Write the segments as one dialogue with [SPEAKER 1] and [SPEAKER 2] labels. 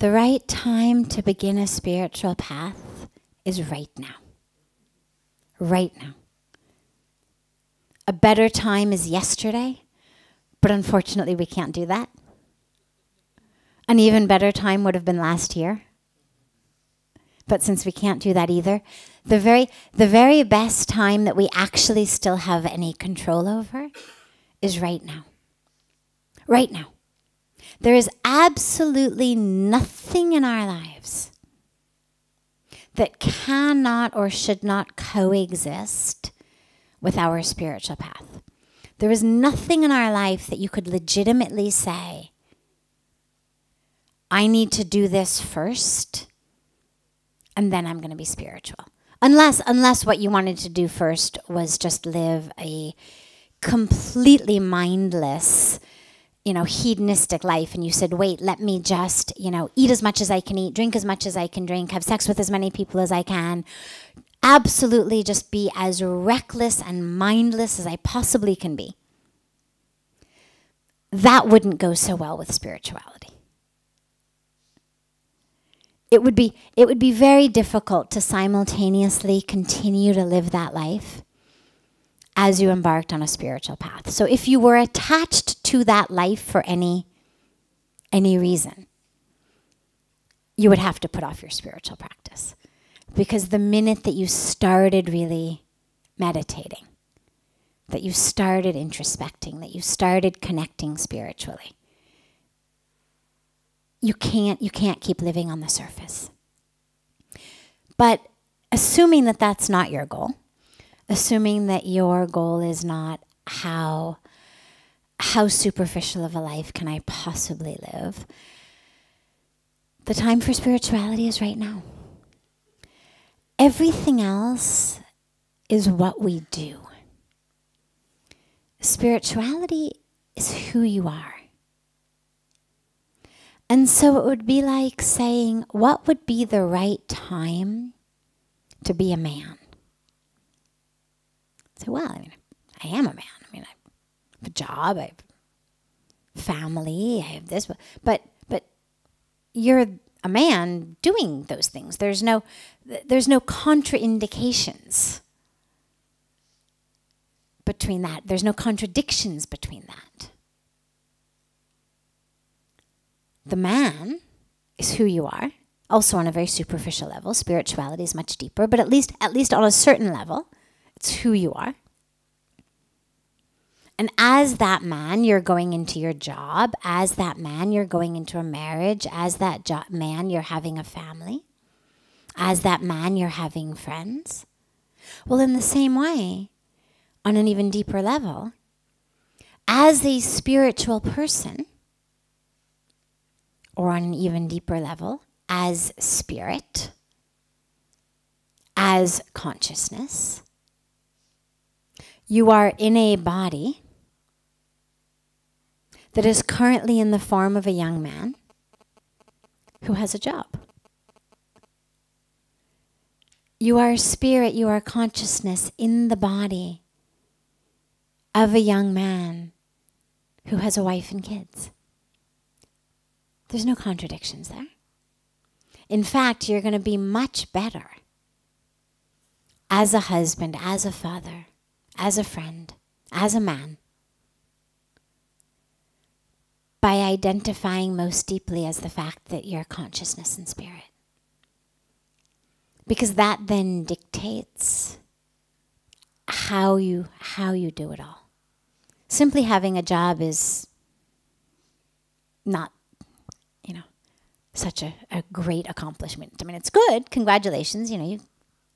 [SPEAKER 1] The right time to begin a spiritual path is right now. Right now. A better time is yesterday, but unfortunately, we can't do that. An even better time would have been last year. But since we can't do that either, the very, the very best time that we actually still have any control over is right now. Right now. There is absolutely nothing in our lives that cannot or should not coexist with our spiritual path. There is nothing in our life that you could legitimately say, I need to do this first, and then I'm going to be spiritual. Unless, unless what you wanted to do first was just live a completely mindless, you know, hedonistic life, and you said, wait, let me just, you know, eat as much as I can eat, drink as much as I can drink, have sex with as many people as I can, absolutely just be as reckless and mindless as I possibly can be. That wouldn't go so well with spirituality. It would be it would be very difficult to simultaneously continue to live that life as you embarked on a spiritual path. So if you were attached to that life for any any reason, you would have to put off your spiritual practice. Because the minute that you started really meditating, that you started introspecting, that you started connecting spiritually, you can't you can't keep living on the surface. But assuming that that's not your goal, assuming that your goal is not how how superficial of a life can I possibly live? The time for spirituality is right now. Everything else is what we do. Spirituality is who you are. And so it would be like saying, what would be the right time to be a man? Well, I mean, I am a man. I mean, I have a job, I have family, I have this, but but you're a man doing those things. There's no there's no contraindications between that. There's no contradictions between that. The man is who you are, also on a very superficial level. Spirituality is much deeper, but at least at least on a certain level, it's who you are. And as that man, you're going into your job. As that man, you're going into a marriage. As that jo- man, you're having a family. As that man, you're having friends. Well, in the same way, on an even deeper level, as a spiritual person, or on an even deeper level, as spirit, as consciousness. You are in a body that is currently in the form of a young man who has a job. You are spirit, you are consciousness in the body of a young man who has a wife and kids. There's no contradictions there. In fact, you're going to be much better as a husband, as a father, as a friend, as a man by identifying most deeply as the fact that you're consciousness and spirit. Because that then dictates how you how you do it all. Simply having a job is not you know, such a, a great accomplishment. I mean, it's good. Congratulations. You know, you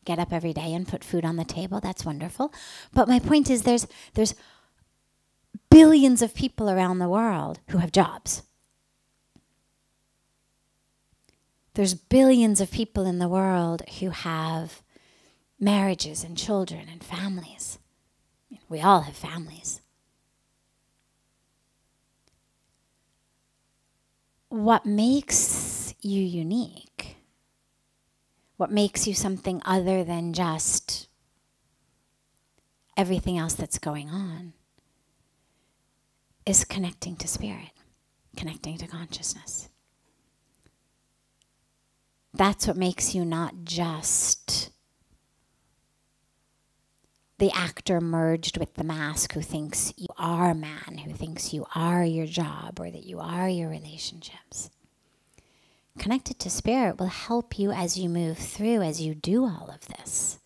[SPEAKER 1] get up every day and put food on the table. That's wonderful. But my point is there's there's billions of people around the world who have jobs. There's billions of people in the world who have marriages and children and families. We all have families. what makes you unique, what makes you something other than just everything else that's going on, is connecting to spirit, connecting to consciousness. That's what makes you not just the actor merged with the mask who thinks you are man, who thinks you are your job or that you are your relationships. Connected to spirit will help you as you move through, as you do all of this.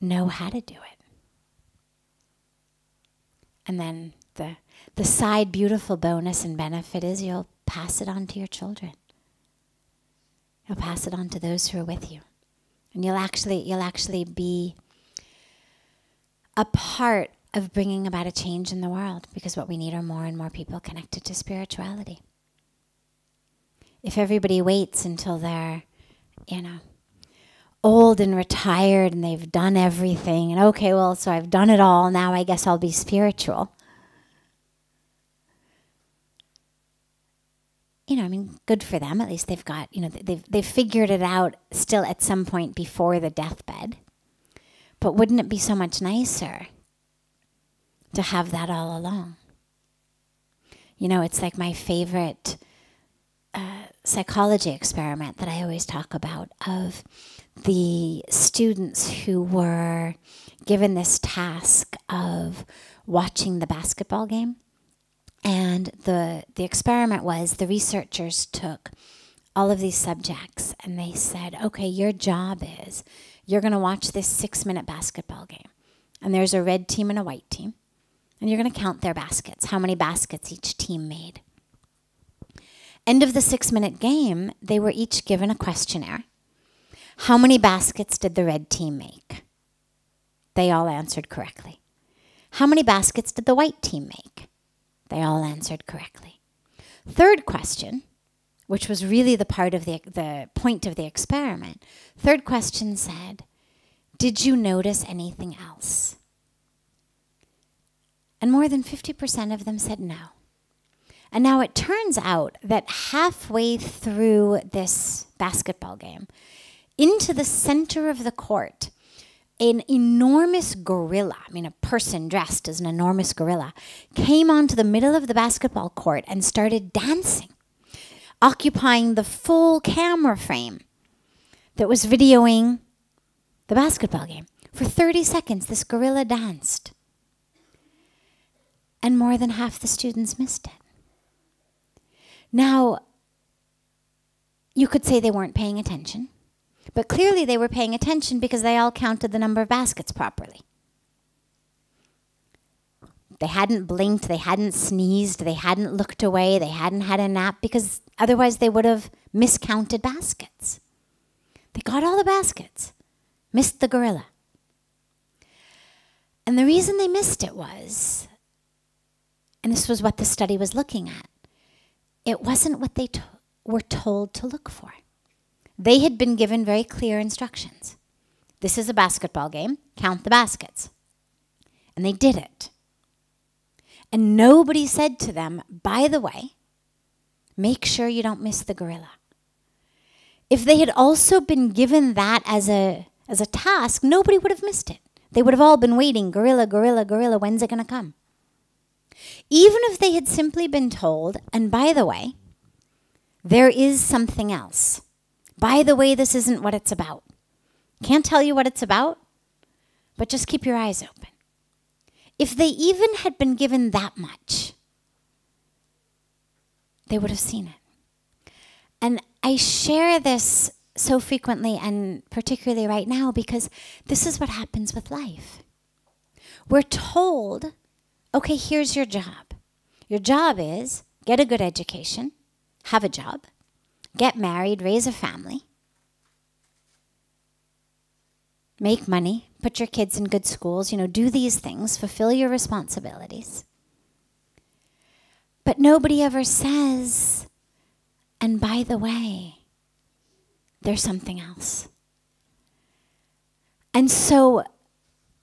[SPEAKER 1] Know how to do it. And then the, the side beautiful bonus and benefit is you'll pass it on to your children. You'll pass it on to those who are with you. And you'll actually, you'll actually be a part of bringing about a change in the world because what we need are more and more people connected to spirituality. If everybody waits until they're, you know, old and retired and they've done everything, and okay, well, so I've done it all, now I guess I'll be spiritual. You know, I mean, good for them. At least they've got, you know, they've, they've figured it out still at some point before the deathbed. But wouldn't it be so much nicer to have that all along? You know, it's like my favorite psychology experiment that I always talk about of the students who were given this task of watching the basketball game. And the, the experiment was the researchers took all of these subjects and they said, okay, your job is you're going to watch this six minute basketball game. And there's a red team and a white team. And you're going to count their baskets, how many baskets each team made. End of the six minute game, they were each given a questionnaire. How many baskets did the red team make? They all answered correctly. How many baskets did the white team make? They all answered correctly. Third question which was really the part of the, the point of the experiment. Third question said, Did you notice anything else? And more than 50% of them said no. And now it turns out that halfway through this basketball game, into the center of the court, an enormous gorilla, I mean, a person dressed as an enormous gorilla, came onto the middle of the basketball court and started dancing occupying the full camera frame that was videoing the basketball game. For 30 seconds, this gorilla danced. And more than half the students missed it. Now, you could say they weren't paying attention, but clearly they were paying attention because they all counted the number of baskets properly. They hadn't blinked, they hadn't sneezed, they hadn't looked away, they hadn't had a nap because otherwise they would have miscounted baskets. They got all the baskets, missed the gorilla. And the reason they missed it was, and this was what the study was looking at, it wasn't what they to were told to look for. They had been given very clear instructions. This is a basketball game, count the baskets. And they did it. And nobody said to them, by the way, make sure you don't miss the gorilla. If they had also been given that as a, as a task, nobody would have missed it. They would have all been waiting, gorilla, gorilla, gorilla, when's it going to come? Even if they had simply been told, and by the way, there is something else. By the way, this isn't what it's about. Can't tell you what it's about, but just keep your eyes open. If they even had been given that much, they would have seen it. And I share this so frequently and particularly right now because this is what happens with life. We're told, okay, here's your job. Your job is get a good education, have a job, get married, raise a family, make money, put your kids in good schools, you know, do these things, fulfill your responsibilities. But nobody ever says, and by the way, there's something else. And so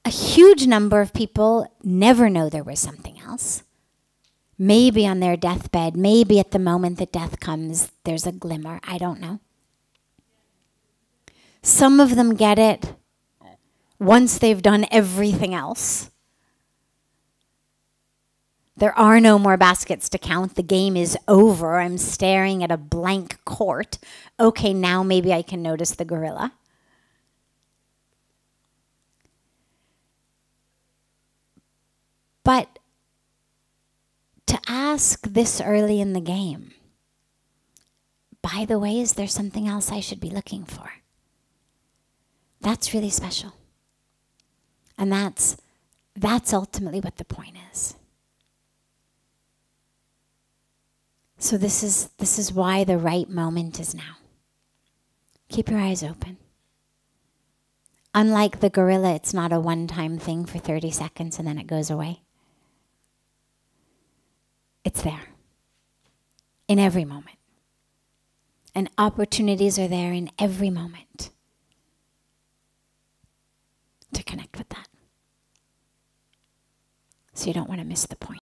[SPEAKER 1] a huge number of people never know there was something else. Maybe on their deathbed, maybe at the moment that death comes, there's a glimmer. I don't know. Some of them get it once they've done everything else. There are no more baskets to count. The game is over. I'm staring at a blank court. Okay, now maybe I can notice the gorilla. But to ask this early in the game, by the way, is there something else I should be looking for? That's really special. And that's that's ultimately what the point is. So this is this is why the right moment is now. Keep your eyes open. Unlike the gorilla, it's not a one-time thing for 30 seconds and then it goes away. It's there in every moment. And opportunities are there in every moment to connect with that. So you don't want to miss the point.